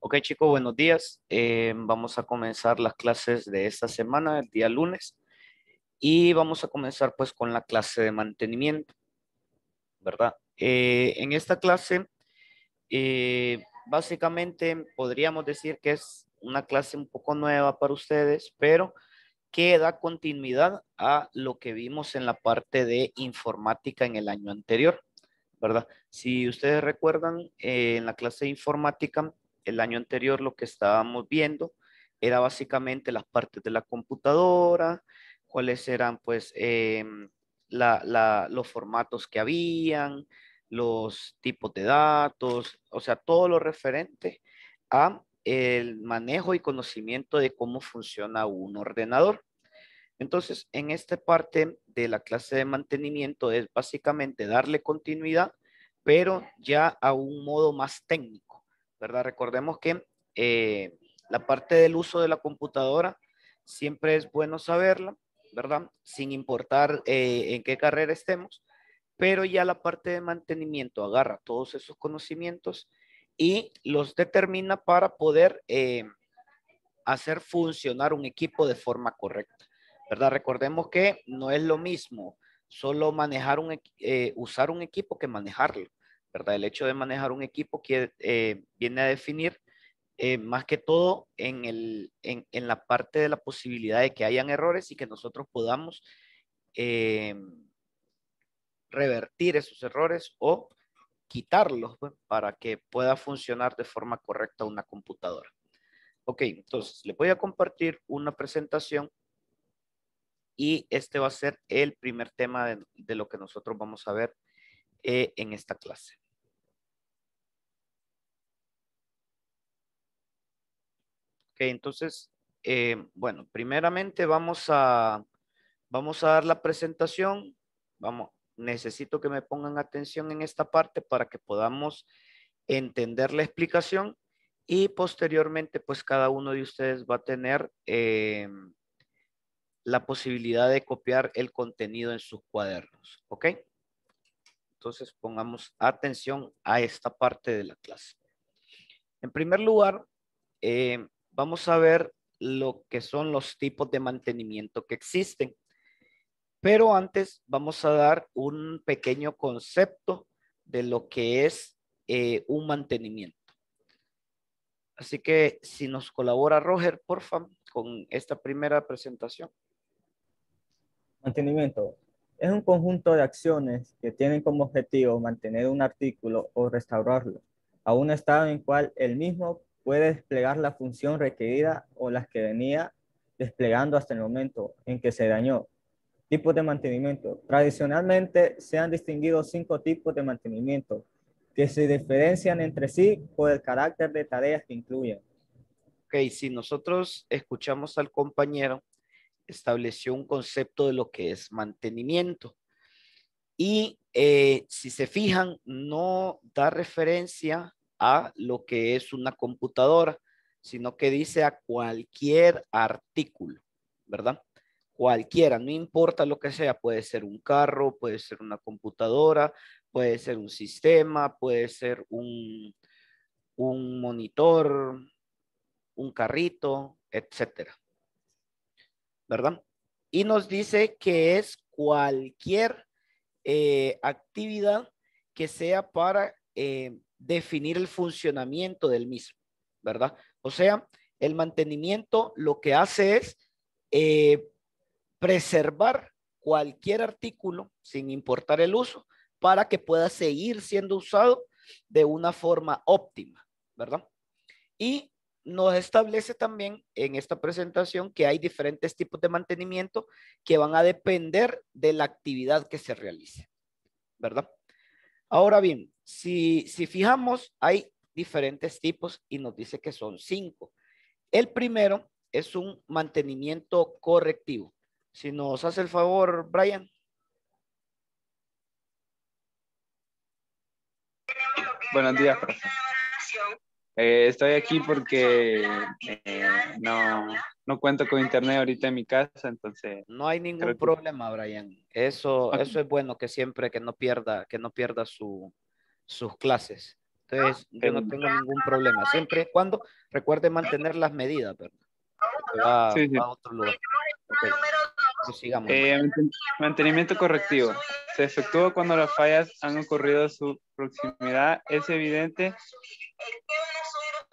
Ok chicos, buenos días. Eh, vamos a comenzar las clases de esta semana, el día lunes. Y vamos a comenzar pues con la clase de mantenimiento, ¿verdad? Eh, en esta clase, eh, básicamente podríamos decir que es una clase un poco nueva para ustedes, pero que da continuidad a lo que vimos en la parte de informática en el año anterior, ¿verdad? Si ustedes recuerdan, en la clase de informática el año anterior lo que estábamos viendo era básicamente las partes de la computadora, cuáles eran pues em, los formatos que habían, los tipos de datos, o sea, todo lo referente a el manejo y conocimiento de cómo funciona un ordenador. Entonces, en esta parte de la clase de mantenimiento es básicamente darle continuidad, pero ya a un modo más técnico. ¿Verdad? Recordemos que eh, la parte del uso de la computadora siempre es bueno saberla, ¿verdad? Sin importar eh, en qué carrera estemos, pero ya la parte de mantenimiento agarra todos esos conocimientos y los determina para poder eh, hacer funcionar un equipo de forma correcta, ¿verdad? Recordemos que no es lo mismo solo manejar un, usar un equipo que manejarlo. ¿Verdad? El hecho de manejar un equipo que eh, viene a definir eh, más que todo en, la parte de la posibilidad de que hayan errores y que nosotros podamos eh, revertir esos errores o quitarlos pues, para que pueda funcionar de forma correcta una computadora. Ok, entonces le voy a compartir una presentación y este va a ser el primer tema de lo que nosotros vamos a ver eh, en esta clase. Ok, entonces, eh, bueno, primeramente vamos a, vamos a dar la presentación. Vamos, necesito que me pongan atención en esta parte para que podamos entender la explicación y posteriormente, pues cada uno de ustedes va a tener eh, la posibilidad de copiar el contenido en sus cuadernos, ¿ok? Entonces pongamos atención a esta parte de la clase. En primer lugar, eh, vamos a ver lo que son los tipos de mantenimiento que existen. Pero antes vamos a dar un pequeño concepto de lo que es eh, un mantenimiento. Así que si nos colabora Roger, por favor, con esta primera presentación. Mantenimiento es un conjunto de acciones que tienen como objetivo mantener un artículo o restaurarlo a un estado en cual el mismo puede desplegar la función requerida o las que venía desplegando hasta el momento en que se dañó. Tipos de mantenimiento. Tradicionalmente se han distinguido cinco tipos de mantenimiento que se diferencian entre sí por el carácter de tareas que incluyen. Ok, si nosotros escuchamos al compañero, estableció un concepto de lo que es mantenimiento. Y eh, si se fijan, no da referencia a lo que es una computadora, sino que dice a cualquier artículo, ¿verdad? Cualquiera, no importa lo que sea, puede ser un carro, puede ser una computadora, puede ser un sistema, puede ser un, un monitor, un carrito, etcétera. ¿Verdad? Y nos dice que es cualquier eh, actividad que sea para eh, definir el funcionamiento del mismo, ¿verdad? O sea, el mantenimiento lo que hace es eh, preservar cualquier artículo sin importar el uso para que pueda seguir siendo usado de una forma óptima, ¿verdad? Y nos establece también en esta presentación que hay diferentes tipos de mantenimiento que van a depender de la actividad que se realice, ¿verdad? Ahora bien, si, si fijamos, hay diferentes tipos y nos dice que son cinco. El primero es un mantenimiento correctivo. Si nos hace el favor, Brian. Buenos días, profesor. Eh, estoy aquí porque eh, no, no, cuento con internet ahorita en mi casa, entonces... No hay ningún problema, Brian. Eso, eso es bueno que siempre que no pierda, que no pierda su, sus clases. Entonces, yo no tengo ningún problema. Siempre y cuando recuerde mantener las medidas, ¿verdad? sí, sí. a otro lugar. Okay. Eh, mantenimiento correctivo. Se efectúa cuando las fallas han ocurrido a su proximidad. Es evidente.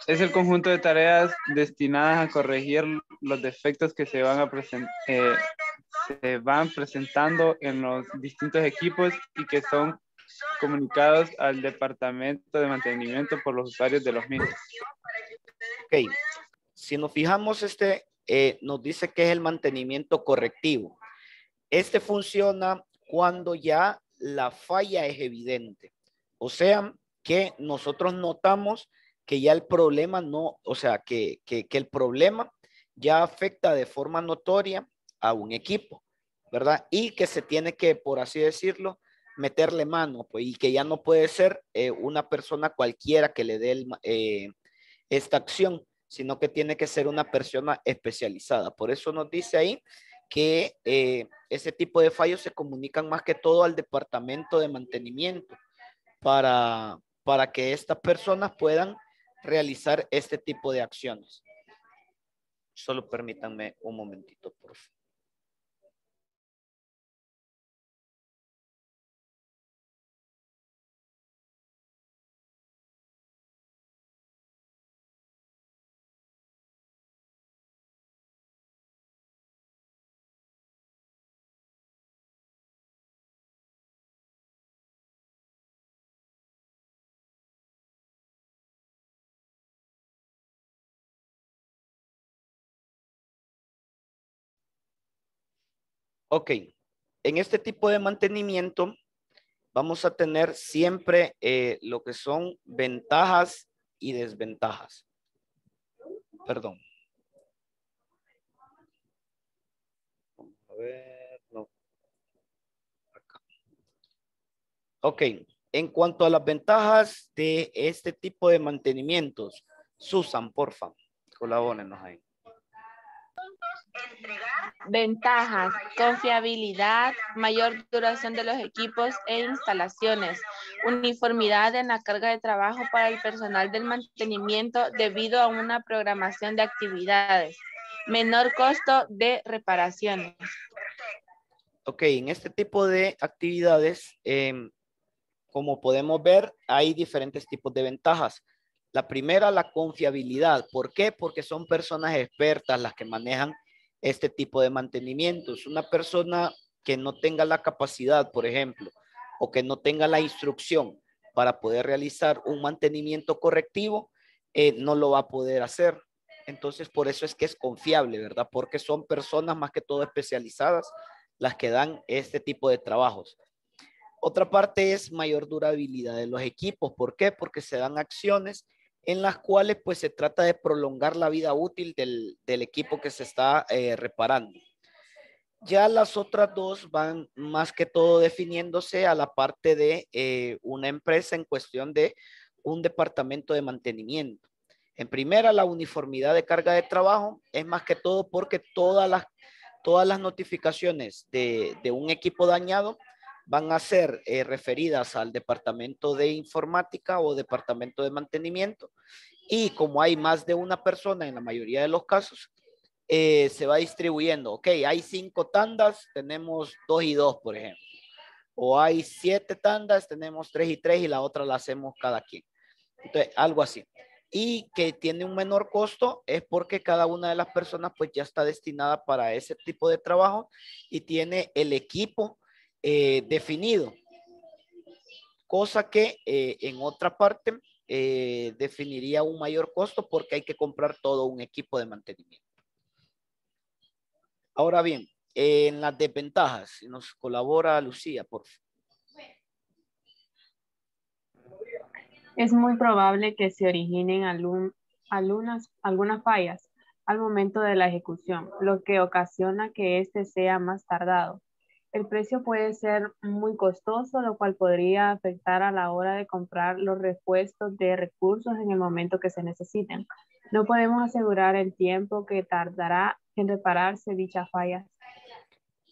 Es el conjunto de tareas destinadas a corregir los defectos que se van, a eh, se van presentando en los distintos equipos y que son comunicados al departamento de mantenimiento por los usuarios de los mismos. Ok, si nos fijamos, este eh, nos dice que es el mantenimiento correctivo. Este funciona cuando ya la falla es evidente. O sea, que nosotros notamos que ya el problema no, o sea, que, que, que el problema ya afecta de forma notoria a un equipo, ¿verdad? Y que se tiene que, por así decirlo, meterle mano, pues, y que ya no puede ser eh, una persona cualquiera que le dé eh, esta acción, sino que tiene que ser una persona especializada. Por eso nos dice ahí que eh, ese tipo de fallos se comunican más que todo al departamento de mantenimiento para, para que estas personas puedan realizar este tipo de acciones. Solo permítanme un momentito, por favor. Ok, en este tipo de mantenimiento vamos a tener siempre eh, lo que son ventajas y desventajas. Perdón. a ver, no. Ok, en cuanto a las ventajas de este tipo de mantenimientos, Susan, porfa, colabórenos ahí. Ventajas, confiabilidad, mayor duración de los equipos e instalaciones, uniformidad en la carga de trabajo para el personal del mantenimiento debido a una programación de actividades, menor costo de reparaciones. Ok, en este tipo de actividades, em, como podemos ver, hay diferentes tipos de ventajas. La primera, la confiabilidad. ¿Por qué? Porque son personas expertas las que manejan este tipo de mantenimientos. Una persona que no tenga la capacidad, por ejemplo, o que no tenga la instrucción para poder realizar un mantenimiento correctivo, eh, no lo va a poder hacer. Entonces, por eso es que es confiable, ¿verdad? Porque son personas más que todo especializadas las que dan este tipo de trabajos. Otra parte es mayor durabilidad de los equipos. ¿Por qué? Porque se dan acciones en las cuales pues se trata de prolongar la vida útil del, equipo que se está eh, reparando. Ya las otras dos van más que todo definiéndose a la parte de eh, una empresa en cuestión de un departamento de mantenimiento. En primera, la uniformidad de carga de trabajo es más que todo porque todas las, todas las notificaciones de, de un equipo dañado van a ser eh, referidas al departamento de informática o departamento de mantenimiento. Y como hay más de una persona en la mayoría de los casos, eh, se va distribuyendo. Ok, hay cinco tandas, tenemos dos y dos, por ejemplo. O hay siete tandas, tenemos tres y tres y la otra la hacemos cada quien. Entonces, algo así. Y que tiene un menor costo es porque cada una de las personas pues ya está destinada para ese tipo de trabajo y tiene el equipo eh, definido, cosa que eh, en otra parte eh, definiría un mayor costo porque hay que comprar todo un equipo de mantenimiento. Ahora bien, en las desventajas, si nos colabora Lucía, por favor. Es muy probable que se originen algunas, fallas al momento de la ejecución, lo que ocasiona que éste sea más tardado el precio puede ser muy costoso, lo cual podría afectar a la hora de comprar los repuestos de recursos en el momento que se necesiten. No podemos asegurar el tiempo que tardará en repararse dicha falla.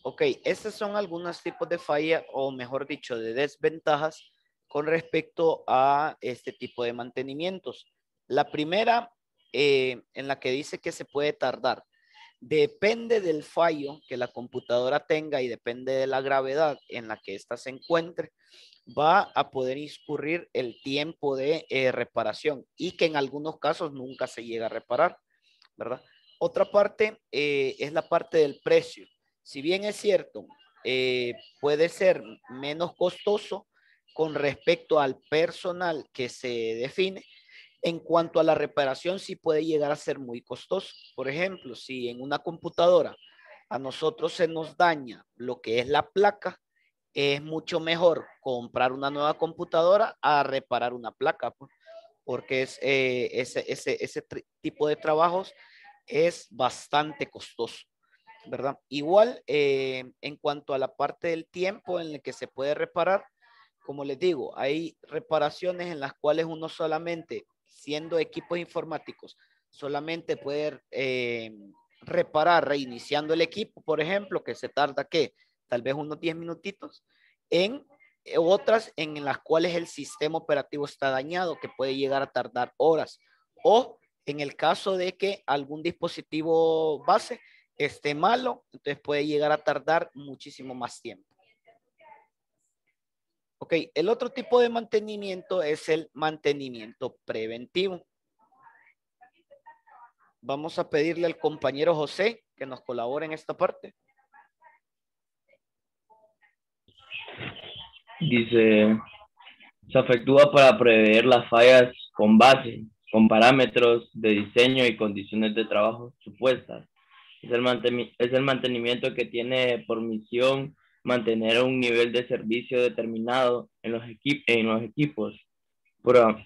Ok, estos son algunos tipos de falla, o mejor dicho, de desventajas con respecto a este tipo de mantenimientos. La primera, eh, en la que dice que se puede tardar, depende del fallo que la computadora tenga y depende de la gravedad en la que ésta se encuentre, va a poder incurrir el tiempo de eh, reparación y que en algunos casos nunca se llega a reparar, ¿verdad? Otra parte eh, es la parte del precio. Si bien es cierto, eh, puede ser menos costoso con respecto al personal que se define, en cuanto a la reparación sí puede llegar a ser muy costoso. Por ejemplo, si en una computadora a nosotros se nos daña lo que es la placa, es mucho mejor comprar una nueva computadora a reparar una placa, pues, porque eh, ese tipo de trabajos es bastante costoso, ¿verdad? Igual, eh, en cuanto a la parte del tiempo en el que se puede reparar, como les digo, hay reparaciones en las cuales uno solamente, siendo equipos informáticos, solamente puede eh, reparar reiniciando el equipo, por ejemplo, que se tarda, ¿qué? tal vez unos 10 minutitos, en eh, otras en las cuales el sistema operativo está dañado, que puede llegar a tardar horas, o en el caso de que algún dispositivo base esté malo, entonces puede llegar a tardar muchísimo más tiempo. Ok, el otro tipo de mantenimiento es el mantenimiento preventivo. Vamos a pedirle al compañero José que nos colabore en esta parte. Dice, se efectúa para prever las fallas con base, con parámetros de diseño y condiciones de trabajo supuestas. Es el, es el mantenimiento que tiene por misión mantener un nivel de servicio determinado en los, en los equipos,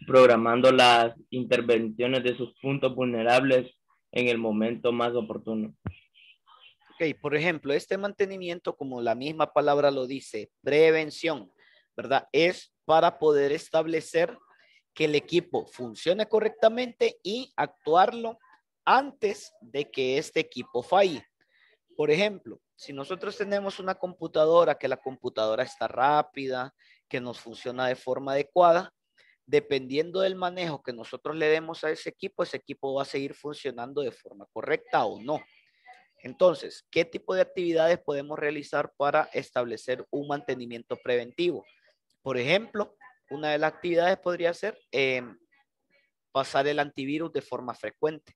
programando las intervenciones de sus puntos vulnerables en el momento más oportuno. Ok, por ejemplo, este mantenimiento, como la misma palabra lo dice, prevención, ¿verdad? Es para poder establecer que el equipo funcione correctamente y actuarlo antes de que este equipo falle. Por ejemplo, si nosotros tenemos una computadora, que la computadora está rápida, que nos funciona de forma adecuada, dependiendo del manejo que nosotros le demos a ese equipo, ese equipo va a seguir funcionando de forma correcta o no. Entonces, ¿qué tipo de actividades podemos realizar para establecer un mantenimiento preventivo? Por ejemplo, una de las actividades podría ser em, pasar el antivirus de forma frecuente,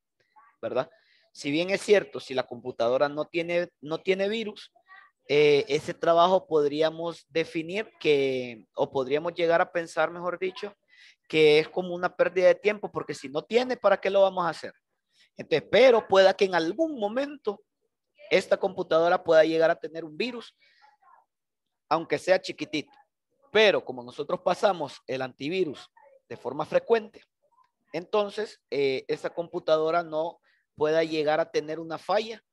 ¿verdad? Si bien es cierto, si la computadora no tiene, no tiene virus, eh, ese trabajo podríamos definir que, o podríamos llegar a pensar, mejor dicho, que es como una pérdida de tiempo, porque si no tiene, ¿para qué lo vamos a hacer? Entonces, pero pueda que en algún momento esta computadora pueda llegar a tener un virus, aunque sea chiquitito. Pero como nosotros pasamos el antivirus de forma frecuente, entonces eh, esa computadora no pueda llegar a tener una falla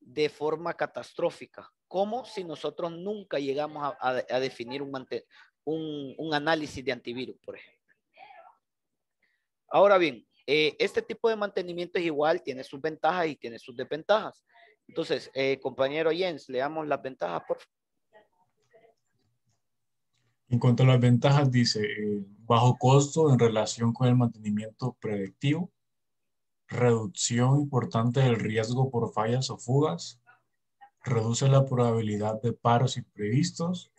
de forma catastrófica, como si nosotros nunca llegamos a, definir un, análisis de antivirus, por ejemplo. Ahora bien, eh, este tipo de mantenimiento es igual, tiene sus ventajas y tiene sus desventajas. Entonces, eh, compañero Jens, leamos las ventajas, por favor. En cuanto a las ventajas, dice eh, bajo costo en relación con el mantenimiento predictivo, reducción importante del riesgo por fallas o fugas, reduce la probabilidad de paros imprevistos,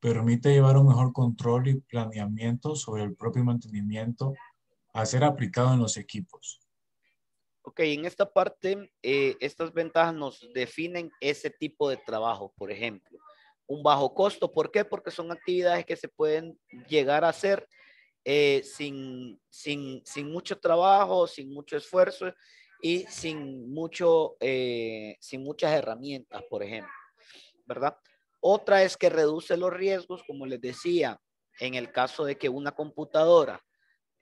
permite llevar un mejor control y planeamiento sobre el propio mantenimiento a ser aplicado en los equipos. Ok, en esta parte, eh, estas ventajas nos definen ese tipo de trabajo, por ejemplo un bajo costo. ¿Por qué? Porque son actividades que se pueden llegar a hacer eh, sin, sin, sin, mucho trabajo, sin mucho esfuerzo y sin, mucho, eh, sin muchas herramientas, por ejemplo, ¿verdad? Otra es que reduce los riesgos, como les decía, en el caso de que una computadora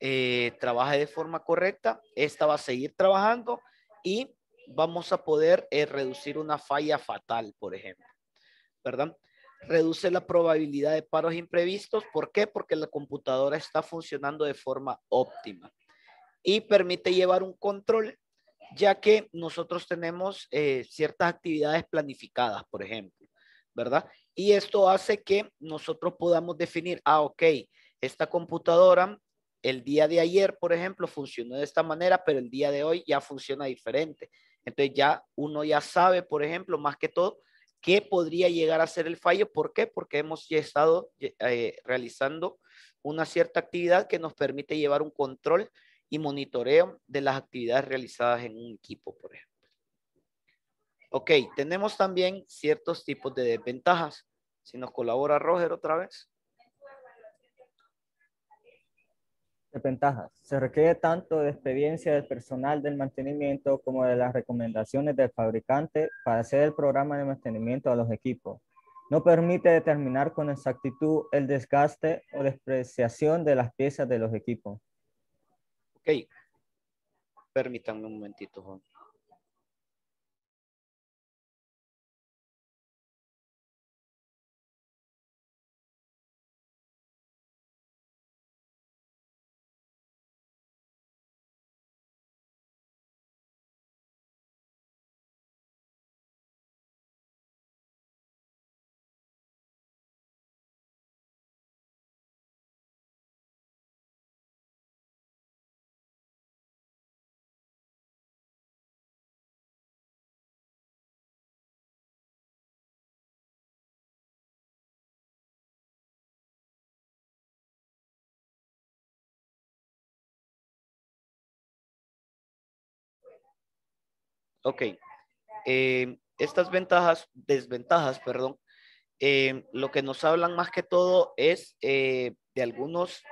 eh, trabaje de forma correcta, esta va a seguir trabajando y vamos a poder reducir una falla fatal, por ejemplo, ¿verdad? Reduce la probabilidad de paros imprevistos. ¿Por qué? Porque la computadora está funcionando de forma óptima y permite llevar un control, ya que nosotros tenemos eh, ciertas actividades planificadas, por ejemplo, ¿verdad? Y esto hace que nosotros podamos definir, ah, ok, esta computadora el día de ayer, por ejemplo, funcionó de esta manera, pero el día de hoy ya funciona diferente. Entonces ya uno ya sabe, por ejemplo, más que todo, qué podría llegar a ser el fallo. ¿Por qué? Porque hemos ya estado eh, realizando una cierta actividad que nos permite llevar un control y monitoreo de las actividades realizadas en un equipo, por ejemplo. Ok, tenemos también ciertos tipos de desventajas. Si nos colabora Roger otra vez. Se requiere tanto de experiencia del personal del mantenimiento como de las recomendaciones del fabricante para hacer el programa de mantenimiento a los equipos. No permite determinar con exactitud el desgaste o despreciación de las piezas de los equipos. Ok. Permítanme un momentito, Juan. Ok. Eh, estas ventajas, desventajas, perdón, eh, lo que nos hablan más que todo es eh, de, algunos,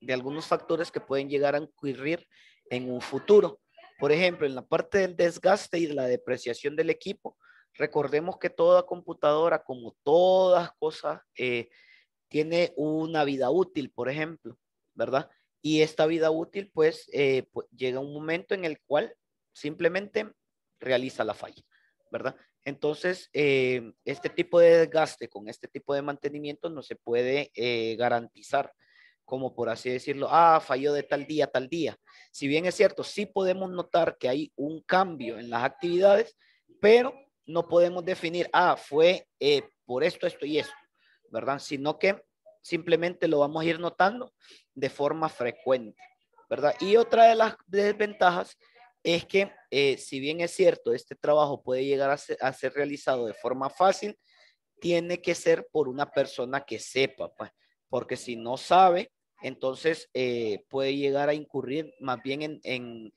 de algunos factores que pueden llegar a ocurrir en un futuro. Por ejemplo, en la parte del desgaste y de la depreciación del equipo, recordemos que toda computadora, como todas cosas, tiene una vida útil, por ejemplo, ¿verdad? Y esta vida útil, pues, pues llega un momento en el cual simplemente realiza la falla, ¿verdad? Entonces, eh, este tipo de desgaste con este tipo de mantenimiento no se puede eh, garantizar, como por así decirlo, ah, falló de tal día, tal día. Si bien es cierto, sí podemos notar que hay un cambio en las actividades, pero no podemos definir, ah, fue eh, por esto, esto y esto, ¿verdad? Sino que simplemente lo vamos a ir notando de forma frecuente, ¿verdad? Y otra de las desventajas es que eh, si bien es cierto, este trabajo puede llegar a ser, realizado de forma fácil, tiene que ser por una persona que sepa, pues, porque si no sabe, entonces eh, puede llegar a incurrir más bien en,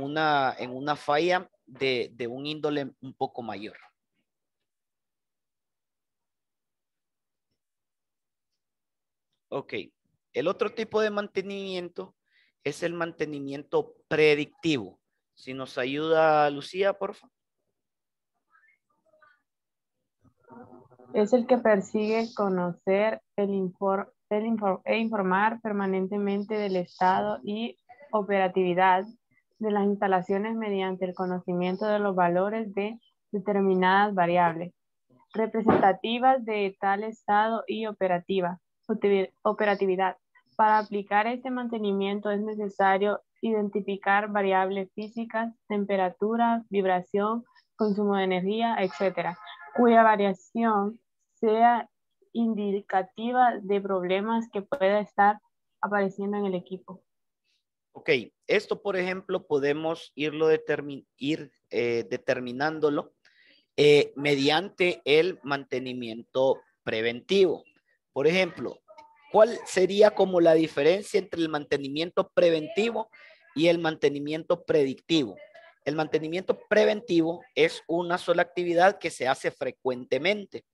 una, en una falla de, de un índole un poco mayor. Ok, el otro tipo de mantenimiento es el mantenimiento predictivo. Si nos ayuda Lucía, por favor. Es el que persigue conocer el, e informar permanentemente del estado y operatividad de las instalaciones mediante el conocimiento de los valores de determinadas variables representativas de tal estado y operativa, operatividad. Para aplicar este mantenimiento es necesario identificar variables físicas, temperatura, vibración, consumo de energía, etcétera, cuya variación sea indicativa de problemas que pueda estar apareciendo en el equipo. Ok, esto por ejemplo podemos irlo ir eh, determinándolo eh, mediante el mantenimiento preventivo. Por ejemplo, ¿cuál sería como la diferencia entre el mantenimiento preventivo y el mantenimiento predictivo. El mantenimiento preventivo es una sola actividad que se hace frecuentemente.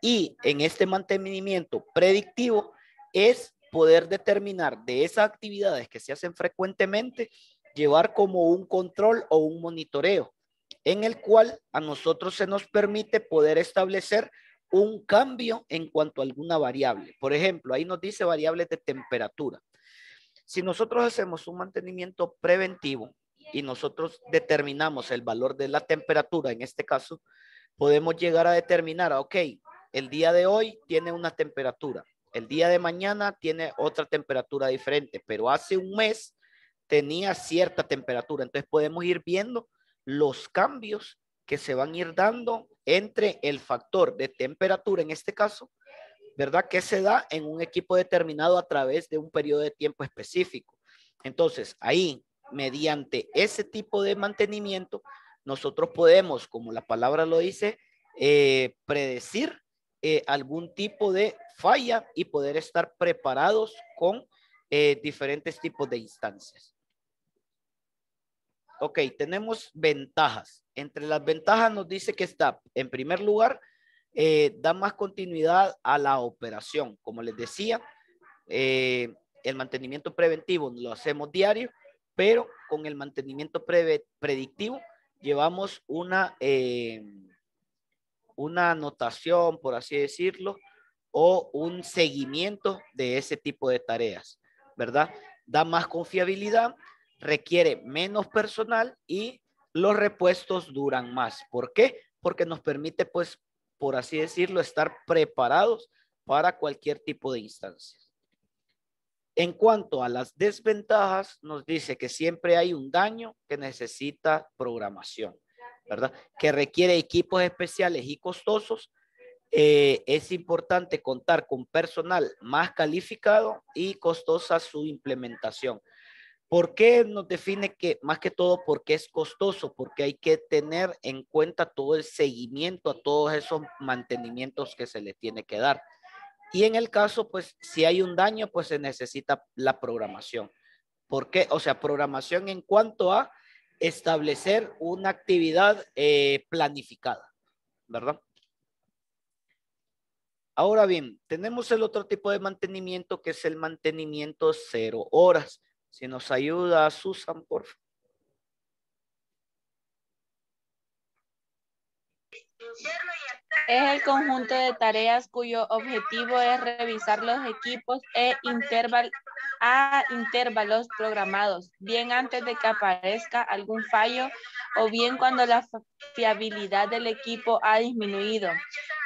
Y en este mantenimiento predictivo es poder determinar de esas actividades que se hacen frecuentemente, llevar como un control o un monitoreo, en el cual a nosotros se nos permite poder establecer un cambio en cuanto a alguna variable. Por ejemplo, ahí nos dice variables de temperatura. Si nosotros hacemos un mantenimiento preventivo y nosotros determinamos el valor de la temperatura, en este caso, podemos llegar a determinar, ok, el día de hoy tiene una temperatura, el día de mañana tiene otra temperatura diferente, pero hace un mes tenía cierta temperatura. Entonces podemos ir viendo los cambios que se van a ir dando entre el factor de temperatura, en este caso, ¿verdad? Que se da en un equipo determinado a través de un periodo de tiempo específico. Entonces, ahí, mediante ese tipo de mantenimiento, nosotros podemos, como la palabra lo dice, eh, predecir eh, algún tipo de falla y poder estar preparados con eh, diferentes tipos de instancias. Ok, tenemos ventajas. Entre las ventajas nos dice que está, en primer lugar, da más continuidad a la operación. Como les decía, el mantenimiento preventivo lo hacemos diario, pero con el mantenimiento predictivo llevamos una, eh, una anotación, por así decirlo, o un seguimiento de ese tipo de tareas, ¿verdad? Da más confiabilidad, requiere menos personal y los repuestos duran más. ¿Por qué? Porque nos permite, pues, por así decirlo, estar preparados para cualquier tipo de instancia. En cuanto a las desventajas, nos dice que siempre hay un daño que necesita programación, ¿verdad? Que requiere equipos especiales y costosos. Eh, es importante contar con personal más calificado y costosa su implementación. ¿Por qué nos define que más que todo porque es costoso? Porque hay que tener en cuenta todo el seguimiento a todos esos mantenimientos que se le tiene que dar. Y en el caso, pues, si hay un daño, pues se necesita la programación. ¿Por qué? O sea, programación en cuanto a establecer una actividad eh, planificada, ¿verdad? Ahora bien, tenemos el otro tipo de mantenimiento que es el mantenimiento cero horas. Si nos ayuda Susan, por favor. Es el conjunto de tareas cuyo objetivo es revisar los equipos e a intervalos programados, bien antes de que aparezca algún fallo o bien cuando la fiabilidad del equipo ha disminuido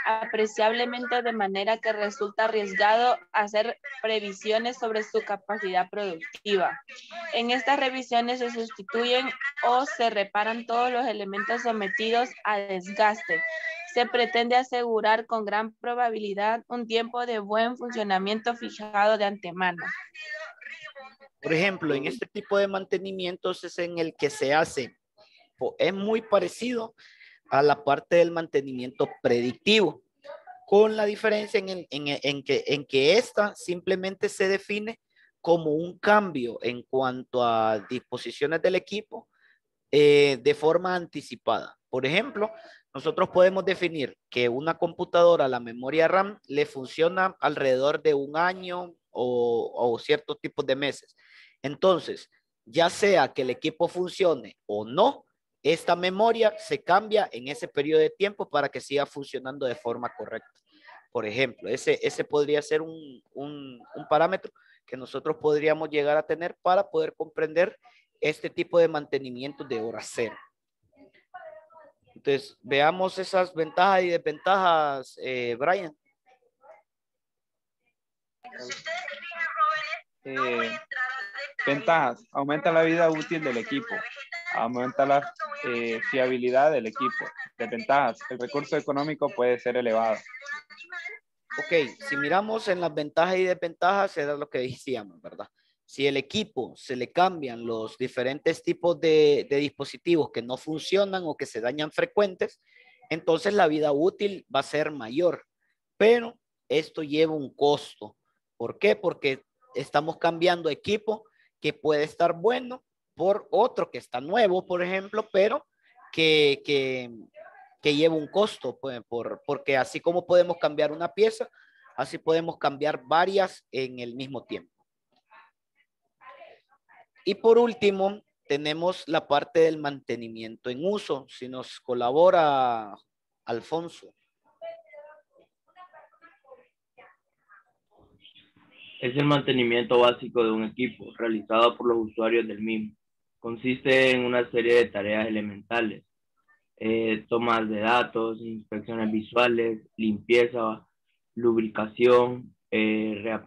apreciablemente de manera que resulta arriesgado hacer previsiones sobre su capacidad productiva. En estas revisiones se sustituyen o se reparan todos los elementos sometidos a desgaste, se pretende asegurar con gran probabilidad un tiempo de buen funcionamiento fijado de antemano. Por ejemplo, en este tipo de mantenimientos es en el que se hace, es muy parecido a la parte del mantenimiento predictivo, con la diferencia en, en, que, en que esta simplemente se define como un cambio en cuanto a disposiciones del equipo eh, de forma anticipada. Por ejemplo, nosotros podemos definir que una computadora, la memoria RAM, le funciona alrededor de un año o, o ciertos tipos de meses. Entonces, ya sea que el equipo funcione o no, esta memoria se cambia en ese periodo de tiempo para que siga funcionando de forma correcta. Por ejemplo, ese, ese podría ser un, un, parámetro que nosotros podríamos llegar a tener para poder comprender este tipo de mantenimiento de hora cero. Entonces, veamos esas ventajas y desventajas, eh, Brian. Eh, ventajas. Aumenta la vida útil del equipo. Aumenta la eh, fiabilidad del equipo. Desventajas. El recurso económico puede ser elevado. Ok, si miramos en las ventajas y desventajas, era lo que decíamos, ¿verdad? si el equipo se le cambian los diferentes tipos de, dispositivos que no funcionan o que se dañan frecuentes, entonces la vida útil va a ser mayor. Pero esto lleva un costo. ¿Por qué? Porque estamos cambiando equipo que puede estar bueno por otro que está nuevo, por ejemplo, pero que, que, lleva un costo, pues, por, porque así como podemos cambiar una pieza, así podemos cambiar varias en el mismo tiempo. Y por último, tenemos la parte del mantenimiento en uso. Si nos colabora Alfonso. Es el mantenimiento básico de un equipo realizado por los usuarios del mismo. Consiste en una serie de tareas elementales, eh, tomas de datos, inspecciones visuales, limpieza, lubricación, eh,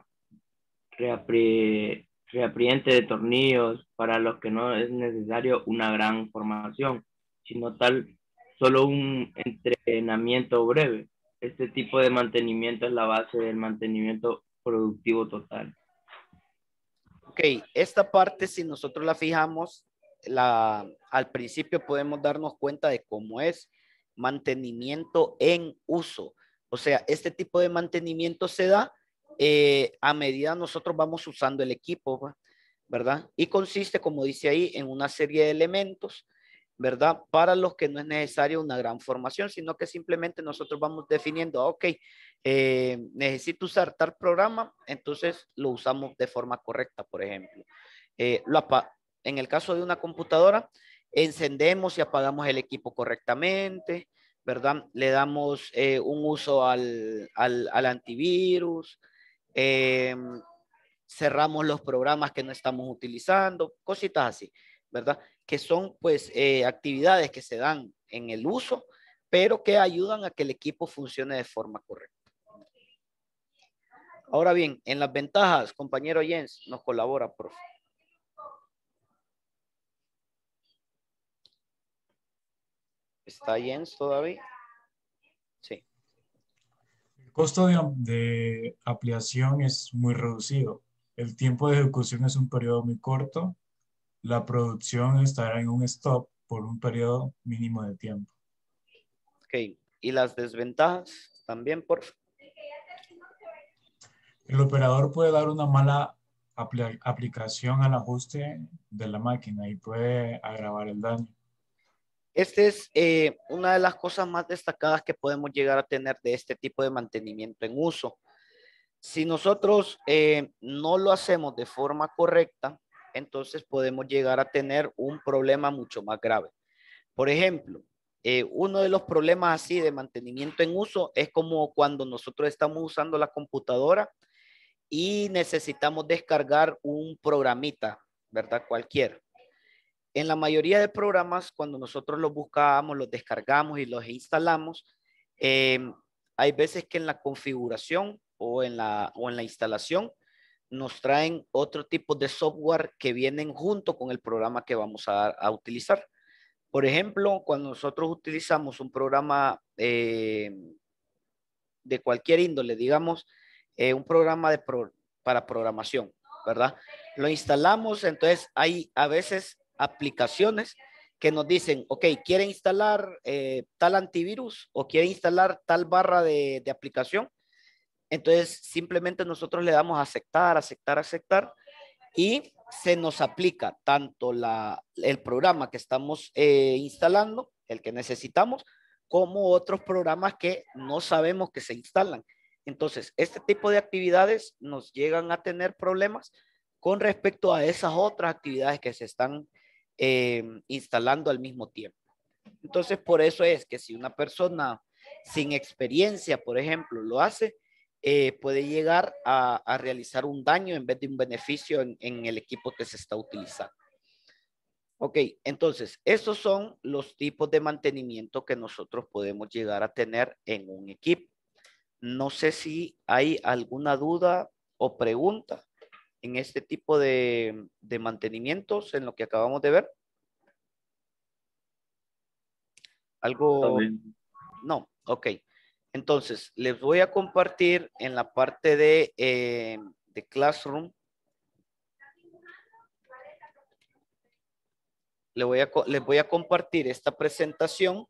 reapriente de tornillos para los que no es necesario una gran formación, sino tal solo un entrenamiento breve. Este tipo de mantenimiento es la base del mantenimiento productivo total. Ok, esta parte si nosotros la fijamos, la, al principio podemos darnos cuenta de cómo es mantenimiento en uso. O sea, este tipo de mantenimiento se da eh, a medida nosotros vamos usando el equipo, ¿verdad? Y consiste, como dice ahí, en una serie de elementos, ¿verdad? Para los que no es necesario una gran formación, sino que simplemente nosotros vamos definiendo, ok, eh, necesito usar tal programa, entonces lo usamos de forma correcta, por ejemplo. Eh, en el caso de una computadora, encendemos y apagamos el equipo correctamente, ¿verdad? Le damos eh, un uso al, al, antivirus, em, cerramos los programas que no estamos utilizando, cositas así, ¿verdad? Que son pues eh, actividades que se dan en el uso, pero que ayudan a que el equipo funcione de forma correcta. Ahora bien, en las ventajas, compañero Jens, nos colabora, profe. ¿Está Jens todavía? Sí. El costo de, de, ampliación es muy reducido. El tiempo de ejecución es un periodo muy corto. La producción estará en un stop por un periodo mínimo de tiempo. Ok. ¿Y las desventajas también, por El operador puede dar una mala aplicación al ajuste de la máquina y puede agravar el daño. Esta es eh, una de las cosas más destacadas que podemos llegar a tener de este tipo de mantenimiento en uso. Si nosotros eh, no lo hacemos de forma correcta, entonces podemos llegar a tener un problema mucho más grave. Por ejemplo, eh, uno de los problemas así de mantenimiento en uso es como cuando nosotros estamos usando la computadora y necesitamos descargar un programita, ¿verdad? Cualquiera. En la mayoría de programas, cuando nosotros los buscamos, los descargamos y los instalamos, em, hay veces que en la configuración o en la, o en la instalación nos traen otro tipo de software que vienen junto con el programa que vamos a, utilizar. Por ejemplo, cuando nosotros utilizamos un programa em, de cualquier índole, digamos, eh, un programa para programación, ¿verdad? Lo instalamos, entonces hay a veces aplicaciones que nos dicen, ok, quiere instalar eh, tal antivirus o quiere instalar tal barra de, aplicación. Entonces, simplemente nosotros le damos a aceptar, aceptar, aceptar y se nos aplica tanto la, el programa que estamos eh, instalando, el que necesitamos, como otros programas que no sabemos que se instalan. Entonces, este tipo de actividades nos llegan a tener problemas con respecto a esas otras actividades que se están Em, instalando al mismo tiempo. Entonces, por eso es que si una persona sin experiencia, por ejemplo, lo hace, eh, puede llegar a, realizar un daño en vez de un beneficio en, en el equipo que se está utilizando. Ok, entonces, esos son los tipos de mantenimiento que nosotros podemos llegar a tener en un equipo. No sé si hay alguna duda o pregunta en este tipo de, de mantenimientos en lo que acabamos de ver? ¿Algo? No, ok. Entonces, les voy a compartir en la parte de, eh, de Classroom. Le voy a, les voy a compartir esta presentación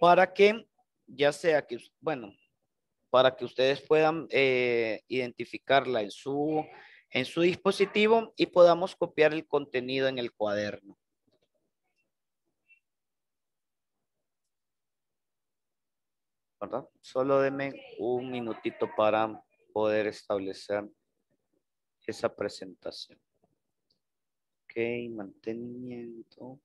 para que ya sea que, bueno, para que ustedes puedan eh, identificarla en su, en su dispositivo y podamos copiar el contenido en el cuaderno. Solo denme un minutito para poder establecer esa presentación. Ok, mantenimiento.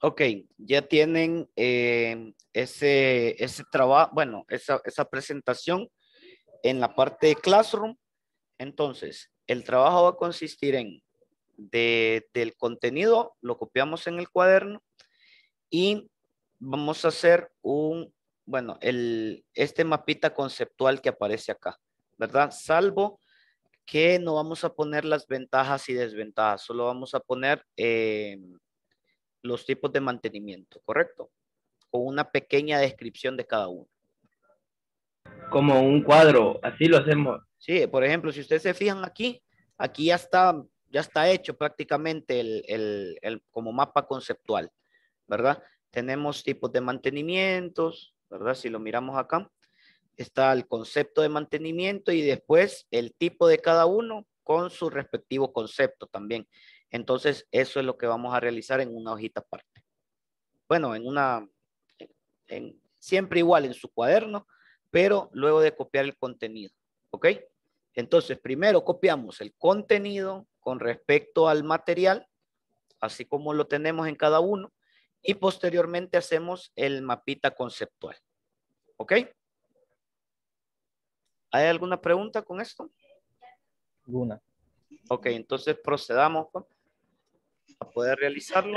Ok, ya tienen eh, ese, ese trabajo, bueno, esa, esa presentación en la parte de Classroom. Entonces, el trabajo va a consistir en de, del contenido, lo copiamos en el cuaderno y vamos a hacer un, bueno, el, este mapita conceptual que aparece acá, ¿verdad? Salvo que no vamos a poner las ventajas y desventajas, solo vamos a poner eh, los tipos de mantenimiento, ¿correcto? Con una pequeña descripción de cada uno. Como un cuadro, así lo hacemos. Sí, por ejemplo, si ustedes se fijan aquí, aquí ya está, ya está hecho prácticamente el, el como mapa conceptual, ¿verdad? Tenemos tipos de mantenimientos, ¿verdad? Si lo miramos acá, está el concepto de mantenimiento y después el tipo de cada uno con su respectivo concepto también. Entonces, eso es lo que vamos a realizar en una hojita aparte. Bueno, en una, en, siempre igual en su cuaderno, pero luego de copiar el contenido. ¿Ok? Entonces, primero copiamos el contenido con respecto al material, así como lo tenemos en cada uno, y posteriormente hacemos el mapita conceptual. ¿Ok? ¿Hay alguna pregunta con esto? Alguna. Ok, entonces procedamos a poder realizarlo.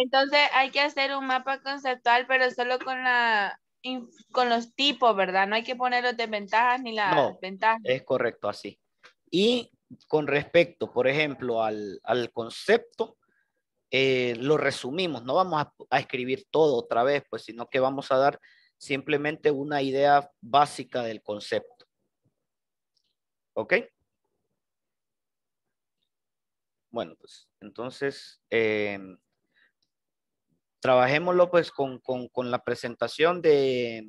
entonces hay que hacer un mapa conceptual, pero solo con la con los tipos, ¿verdad? No hay que poner los desventajas ni las no, ventajas. Es correcto, así. Y con respecto, por ejemplo, al, concepto, eh, lo resumimos, no vamos a, a, escribir todo otra vez, pues, sino que vamos a dar simplemente una idea básica del concepto. ¿Ok? Bueno, pues entonces, eh, trabajémoslo pues con, la presentación de,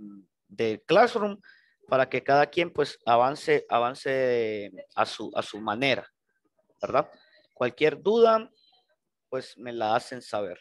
Classroom para que cada quien pues avance, avance a su, a su manera, ¿verdad? Cualquier duda, pues me la hacen saber.